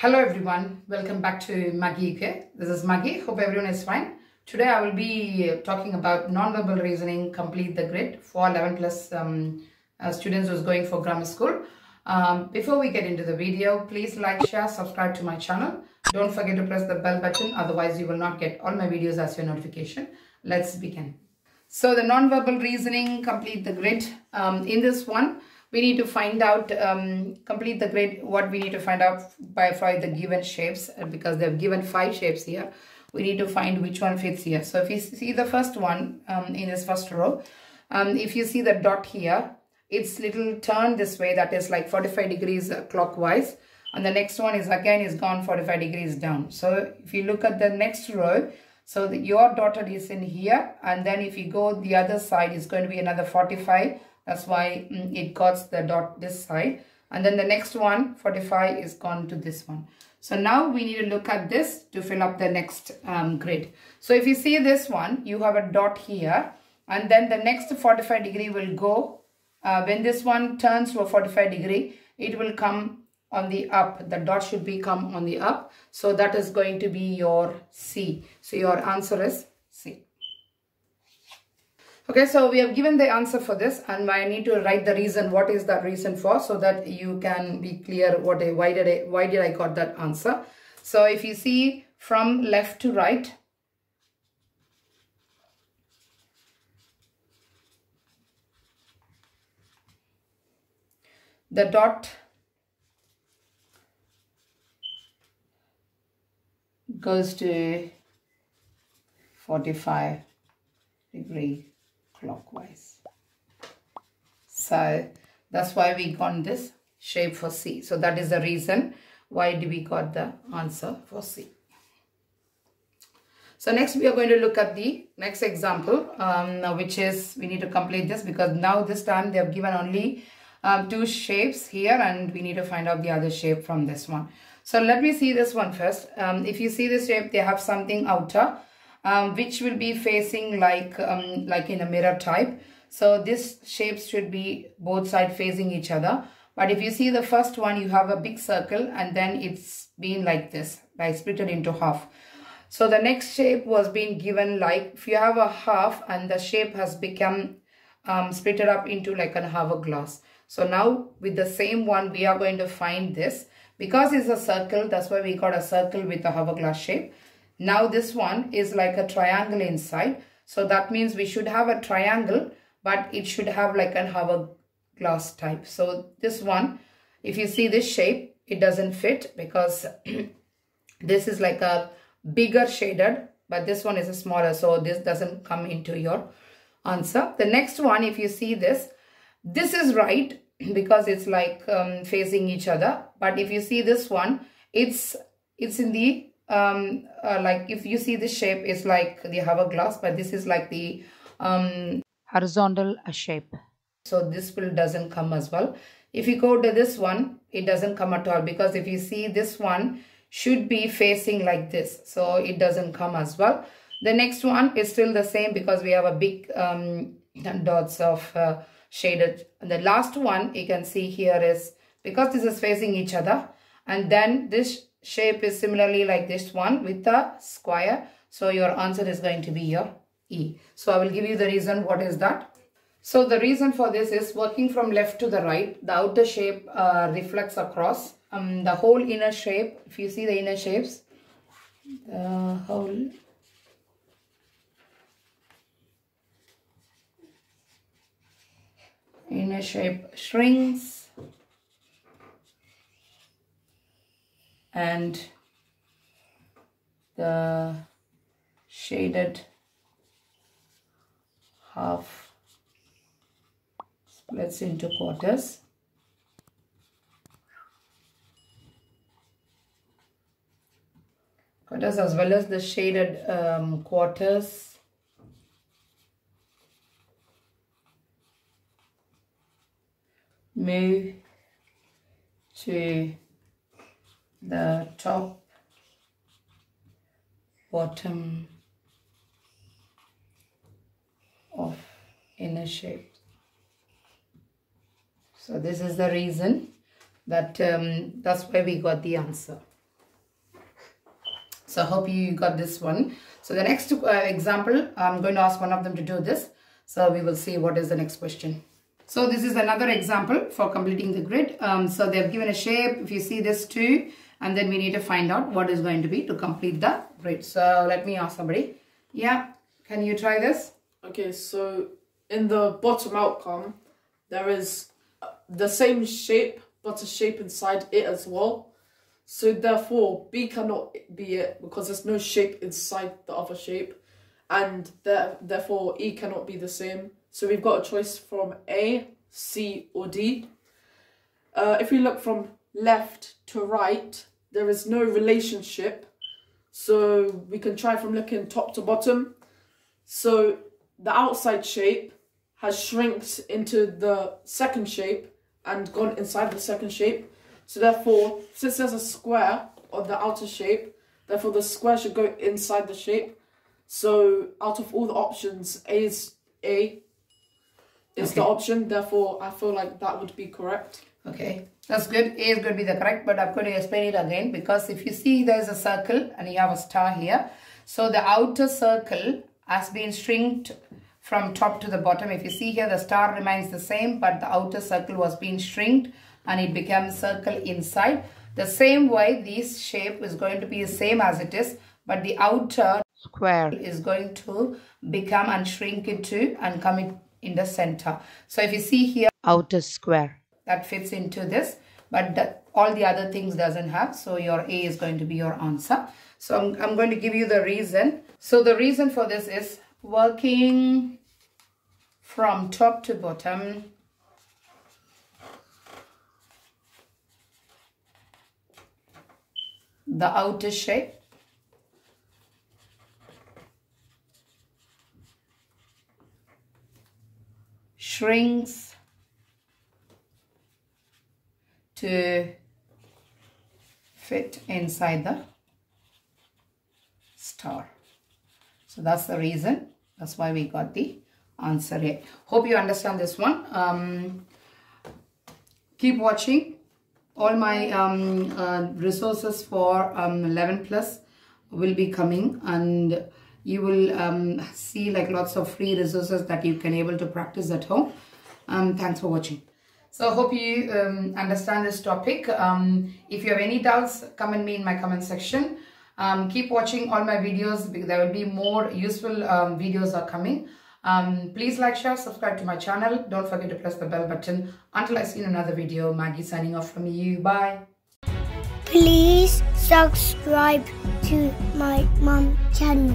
Hello everyone, welcome back to Maggi. This is Maggi, hope everyone is fine. Today I will be uh, talking about non-verbal reasoning, complete the grid for 11 plus um, uh, students who's going for grammar school. Um, before we get into the video, please like, share, subscribe to my channel. Don't forget to press the bell button, otherwise you will not get all my videos as your notification. Let's begin. So the non-verbal reasoning, complete the grid. Um, in this one, we need to find out, um, complete the grid, what we need to find out by, by the given shapes, uh, because they've given five shapes here. We need to find which one fits here. So if you see the first one um, in this first row, um, if you see the dot here, it's little turned this way, that is like 45 degrees clockwise. And the next one is again is gone 45 degrees down. So if you look at the next row, so the, your dotted is in here. And then if you go the other side, it's going to be another 45 that's why mm, it got the dot this side. And then the next one, 45, is gone to this one. So now we need to look at this to fill up the next um, grid. So if you see this one, you have a dot here. And then the next 45 degree will go. Uh, when this one turns to a 45 degree, it will come on the up. The dot should be come on the up. So that is going to be your C. So your answer is C. Okay, so we have given the answer for this and I need to write the reason, what is that reason for so that you can be clear what I, why did I, why did I got that answer. So if you see from left to right, the dot goes to 45 degree clockwise. So that's why we got this shape for C. So that is the reason why do we got the answer for C. So next we are going to look at the next example um, which is we need to complete this because now this time they have given only um, two shapes here and we need to find out the other shape from this one. So let me see this one first. Um, if you see this shape they have something outer um, which will be facing like um, like in a mirror type. So this shapes should be both side facing each other. But if you see the first one, you have a big circle and then it's been like this, like split it into half. So the next shape was being given like, if you have a half and the shape has become um, split it up into like an hourglass. So now with the same one, we are going to find this. Because it's a circle, that's why we got a circle with a hourglass shape. Now this one is like a triangle inside. So that means we should have a triangle, but it should have like an hourglass type. So this one, if you see this shape, it doesn't fit because this is like a bigger shaded, but this one is a smaller. So this doesn't come into your answer. The next one, if you see this, this is right because it's like um, facing each other. But if you see this one, it's it's in the um, uh, like if you see this shape it's like the hourglass, but this is like the um, horizontal shape. So this will doesn't come as well. If you go to this one, it doesn't come at all because if you see this one should be facing like this. So it doesn't come as well. The next one is still the same because we have a big um, dots of uh, shaded. And the last one you can see here is because this is facing each other and then this shape is similarly like this one with a square. So your answer is going to be your E. So I will give you the reason what is that. So the reason for this is working from left to the right, the outer shape uh, reflects across. Um, the whole inner shape, if you see the inner shapes, the whole inner shape shrinks and the shaded half splits into quarters. Quarters as well as the shaded um, quarters. Move to the top, bottom of inner shape. So this is the reason that um, that's why we got the answer. So I hope you got this one. So the next uh, example, I'm going to ask one of them to do this. So we will see what is the next question. So this is another example for completing the grid. Um, so they have given a shape. If you see this too, and then we need to find out what is going to be to complete the grid. So let me ask somebody. Yeah, can you try this? Okay, so in the bottom outcome, there is uh, the same shape, but a shape inside it as well. So therefore, B cannot be it because there's no shape inside the other shape. And there, therefore, E cannot be the same. So we've got a choice from A, C or D. Uh, if we look from left to right, there is no relationship. So we can try from looking top to bottom. So the outside shape has shrinked into the second shape and gone inside the second shape. So therefore, since there's a square on the outer shape, therefore the square should go inside the shape. So out of all the options, A is A is okay. the option. Therefore, I feel like that would be correct. Okay, that's good. A is going to be the correct, but I'm going to explain it again because if you see there's a circle and you have a star here. So the outer circle has been shrinked from top to the bottom. If you see here, the star remains the same, but the outer circle was being shrinked and it becomes circle inside. The same way, this shape is going to be the same as it is, but the outer square is going to become and shrink it to and come in, in the center. So if you see here, outer square that fits into this, but the, all the other things doesn't have. So your A is going to be your answer. So I'm, I'm going to give you the reason. So the reason for this is working from top to bottom the outer shape shrinks to fit inside the star. So that's the reason. That's why we got the answer here. Hope you understand this one. Um, keep watching. All my um, uh, resources for um, 11 plus will be coming and you will um, see like lots of free resources that you can able to practice at home. Um, thanks for watching. So I hope you um, understand this topic. Um, if you have any doubts, comment me in my comment section. Um, keep watching all my videos because there will be more useful um, videos are coming. Um, please like, share, subscribe to my channel. Don't forget to press the bell button. Until I see you in another video, Maggi signing off from you. Bye. Please subscribe to my mom channel.